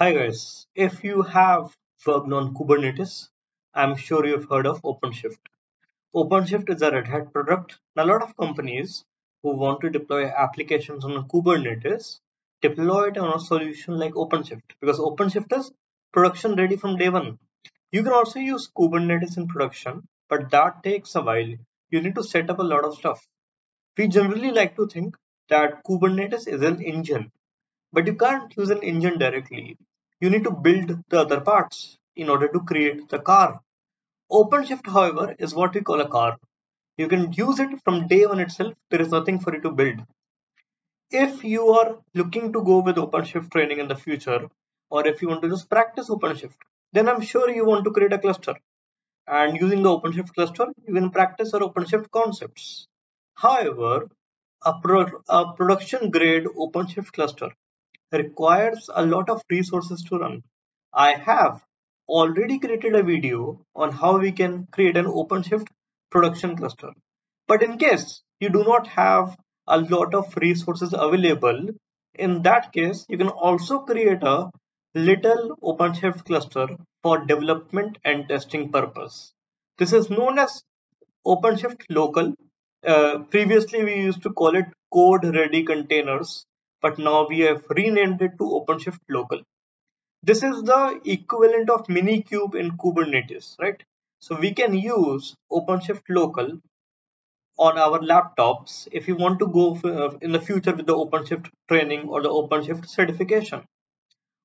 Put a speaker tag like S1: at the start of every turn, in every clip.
S1: Hi guys, if you have worked on Kubernetes, I'm sure you've heard of OpenShift. OpenShift is a Red Hat product. A lot of companies who want to deploy applications on Kubernetes deploy it on a solution like OpenShift because OpenShift is production ready from day one. You can also use Kubernetes in production, but that takes a while. You need to set up a lot of stuff. We generally like to think that Kubernetes is an engine, but you can't use an engine directly you need to build the other parts in order to create the car. OpenShift, however, is what we call a car. You can use it from day one itself. There is nothing for you to build. If you are looking to go with OpenShift training in the future, or if you want to just practice OpenShift, then I'm sure you want to create a cluster. And using the OpenShift cluster, you can practice our OpenShift concepts. However, a, pro a production grade OpenShift cluster requires a lot of resources to run. I have already created a video on how we can create an OpenShift production cluster. But in case you do not have a lot of resources available, in that case, you can also create a little OpenShift cluster for development and testing purpose. This is known as OpenShift local. Uh, previously, we used to call it code ready containers but now we have renamed it to OpenShift local. This is the equivalent of Minikube in Kubernetes, right? So we can use OpenShift local on our laptops if you want to go uh, in the future with the OpenShift training or the OpenShift certification.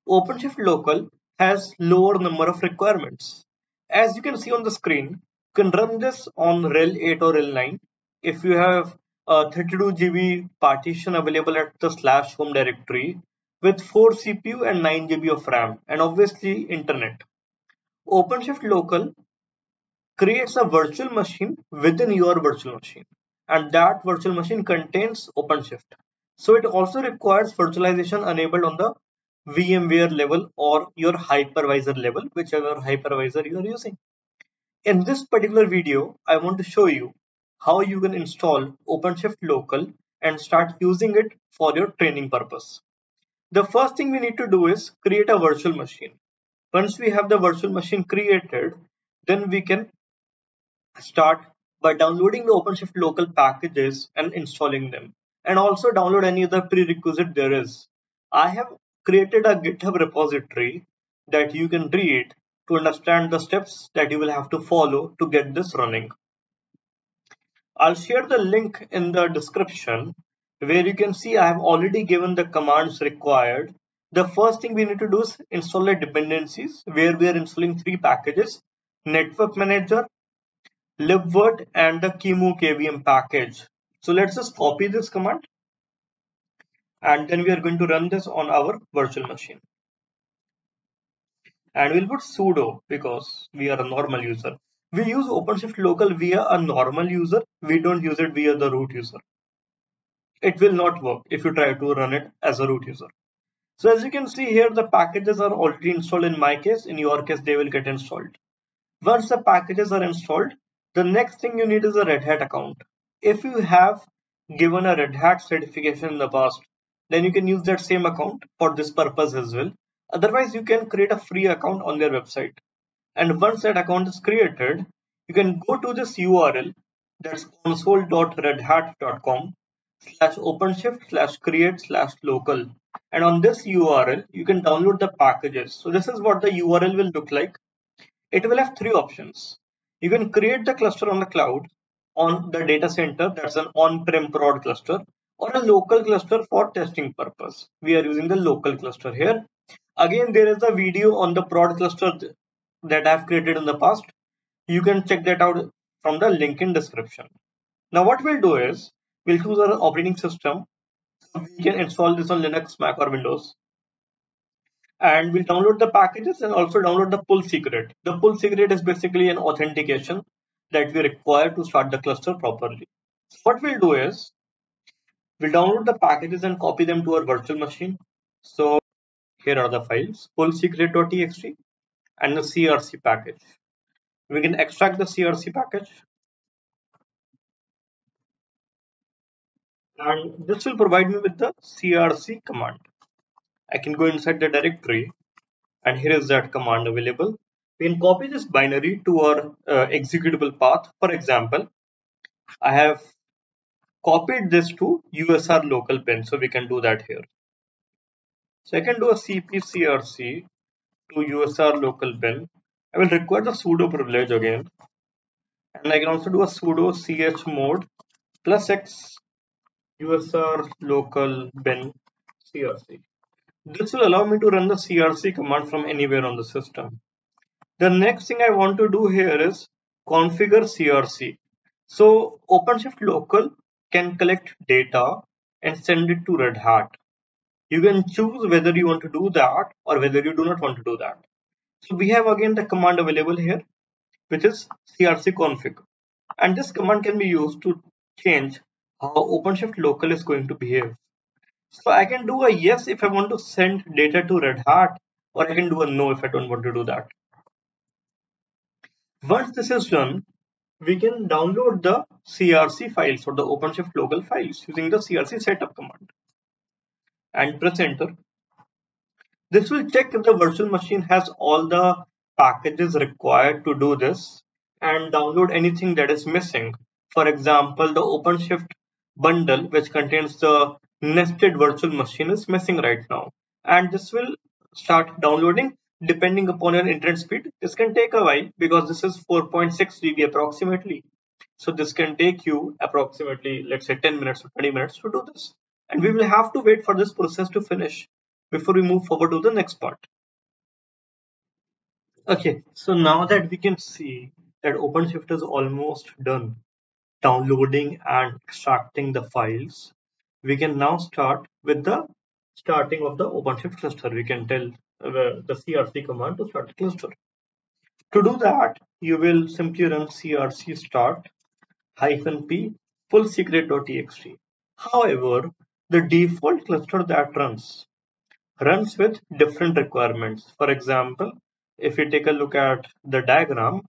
S1: OpenShift local has lower number of requirements. As you can see on the screen, you can run this on RHEL 8 or RHEL 9. If you have a 32 GB partition available at the slash home directory with 4 CPU and 9 GB of RAM and obviously internet. OpenShift local creates a virtual machine within your virtual machine and that virtual machine contains OpenShift. So it also requires virtualization enabled on the VMware level or your hypervisor level, whichever hypervisor you are using. In this particular video, I want to show you how you can install OpenShift local and start using it for your training purpose. The first thing we need to do is create a virtual machine. Once we have the virtual machine created, then we can start by downloading the OpenShift local packages and installing them and also download any other prerequisite there is. I have created a GitHub repository that you can read to understand the steps that you will have to follow to get this running. I'll share the link in the description where you can see I have already given the commands required. The first thing we need to do is install the dependencies where we are installing three packages, Network Manager, libvirt and the QEMU KVM package. So let's just copy this command and then we are going to run this on our virtual machine. And we'll put sudo because we are a normal user we use OpenShift local via a normal user. We don't use it via the root user. It will not work if you try to run it as a root user. So as you can see here, the packages are already installed in my case. In your case, they will get installed. Once the packages are installed, the next thing you need is a Red Hat account. If you have given a Red Hat certification in the past, then you can use that same account for this purpose as well. Otherwise, you can create a free account on their website and once that account is created you can go to this url that's console.redhat.com slash openshift slash create slash local. And on this url you can download the packages. So this is what the url will look like. It will have three options. You can create the cluster on the cloud on the data center that's an on-prem prod cluster or a local cluster for testing purpose. We are using the local cluster here. Again there is a video on the prod cluster that I've created in the past. You can check that out from the link in description. Now what we'll do is we'll choose our operating system. We can install this on Linux, Mac or Windows. And we'll download the packages and also download the pull secret. The pull secret is basically an authentication that we require to start the cluster properly. So what we'll do is we'll download the packages and copy them to our virtual machine. So here are the files pull secret.txt and the CRC package. We can extract the CRC package and this will provide me with the CRC command. I can go inside the directory and here is that command available. We can copy this binary to our uh, executable path. For example, I have copied this to USR local bin, so we can do that here. So I can do a cpcrc to USR local bin. I will require the sudo privilege again. And I can also do a sudo chmod plus x USR local bin crc. This will allow me to run the crc command from anywhere on the system. The next thing I want to do here is configure crc. So OpenShift local can collect data and send it to Red Hat. You can choose whether you want to do that or whether you do not want to do that. So we have again the command available here, which is crc config. And this command can be used to change how OpenShift local is going to behave. So I can do a yes if I want to send data to Red Hat, or I can do a no if I don't want to do that. Once this is done, we can download the CRC files or the OpenShift local files using the CRC setup command and press enter. This will check if the virtual machine has all the packages required to do this and download anything that is missing. For example, the OpenShift bundle, which contains the nested virtual machine is missing right now. And this will start downloading depending upon your internet speed. This can take a while because this is 4.6 GB approximately. So this can take you approximately, let's say 10 minutes or 20 minutes to do this. And we will have to wait for this process to finish before we move forward to the next part. Okay, so now that we can see that OpenShift is almost done downloading and extracting the files, we can now start with the starting of the OpenShift cluster. We can tell uh, the CRC command to start the cluster. To do that, you will simply run crc start hyphen p pull secret.txt. However, the default cluster that runs runs with different requirements. For example, if you take a look at the diagram,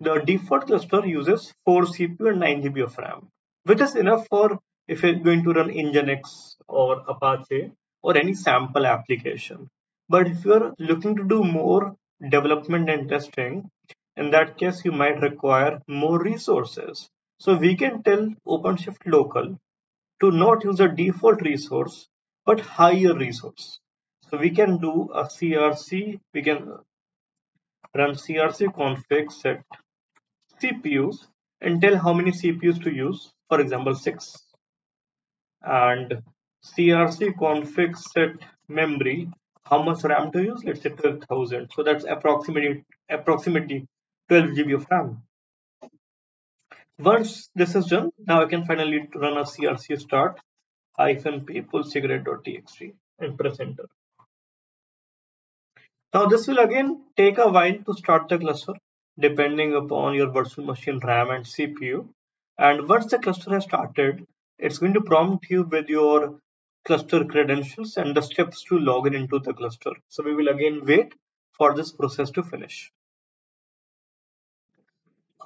S1: the default cluster uses 4 CPU and 9 GB of RAM, which is enough for if you're going to run Nginx or Apache or any sample application. But if you're looking to do more development and testing, in that case, you might require more resources. So we can tell OpenShift local to not use a default resource, but higher resource. So we can do a CRC, we can run CRC config set CPUs and tell how many CPUs to use, for example, six. And CRC config set memory, how much RAM to use? Let's say 12,000. So that's approximately approximately 12 GB of RAM. Once this is done, now I can finally run a CRC start hyphen p pull secret.txt and press enter. Now this will again take a while to start the cluster depending upon your virtual machine RAM and CPU. And once the cluster has started, it's going to prompt you with your cluster credentials and the steps to log in into the cluster. So we will again wait for this process to finish.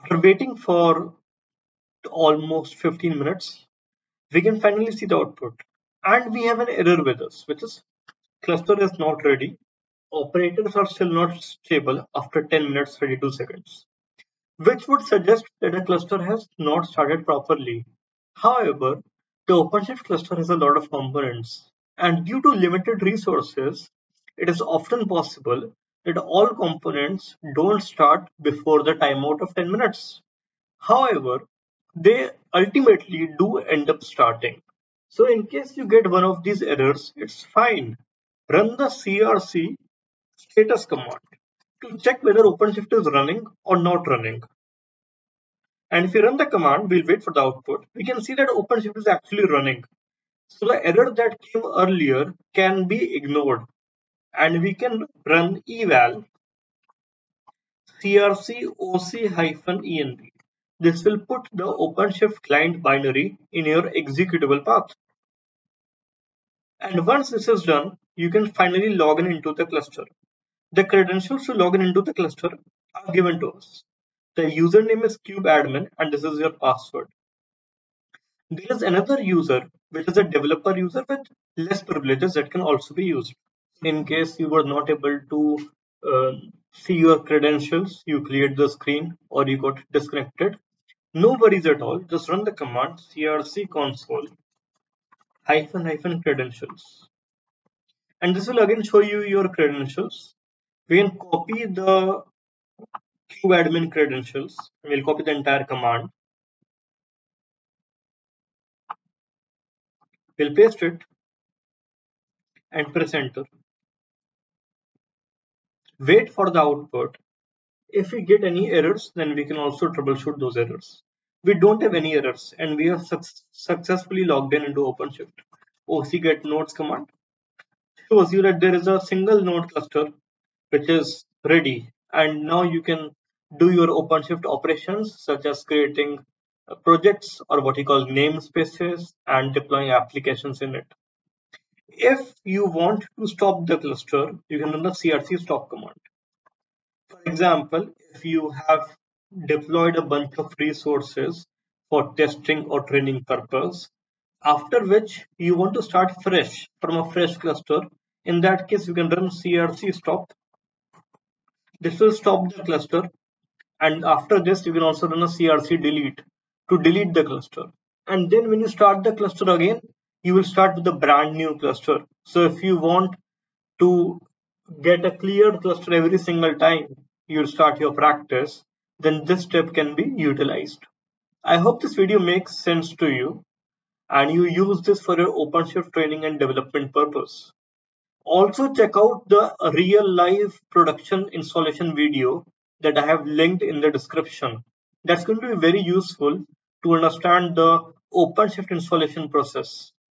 S1: After waiting for almost 15 minutes, we can finally see the output. And we have an error with us, which is cluster is not ready operators are still not stable after 10 minutes 32 seconds, which would suggest that a cluster has not started properly. However, the OpenShift cluster has a lot of components, and due to limited resources, it is often possible that all components don't start before the timeout of 10 minutes. However, they ultimately do end up starting. So in case you get one of these errors, it's fine. Run the CRC status command to check whether OpenShift is running or not running. And if you run the command, we'll wait for the output. We can see that OpenShift is actually running. So the error that came earlier can be ignored. And we can run eval crc oc-env. This will put the OpenShift client binary in your executable path. And once this is done, you can finally log in into the cluster. The credentials to log in into the cluster are given to us. The username is kubeadmin and this is your password. There is another user which is a developer user with less privileges that can also be used. in case you were not able to uh, see your credentials, you cleared the screen or you got disconnected. No worries at all. Just run the command crc console hyphen hyphen credentials. And this will again show you your credentials. We can copy the admin credentials. We'll copy the entire command. We'll paste it and press enter. Wait for the output. If we get any errors, then we can also troubleshoot those errors. We don't have any errors and we have su successfully logged in into OpenShift. OC get nodes command shows you that there is a single node cluster which is ready and now you can do your OpenShift operations such as creating uh, projects or what you call namespaces and deploying applications in it. If you want to stop the cluster, you can run the crc stop command. Example, if you have deployed a bunch of resources for testing or training purpose, after which you want to start fresh from a fresh cluster, in that case, you can run crc stop. This will stop the cluster. And after this, you can also run a crc delete to delete the cluster. And then when you start the cluster again, you will start with a brand new cluster. So if you want to get a clear cluster every single time you start your practice, then this step can be utilized. I hope this video makes sense to you and you use this for your OpenShift training and development purpose. Also check out the real live production installation video that I have linked in the description. That's going to be very useful to understand the OpenShift installation process.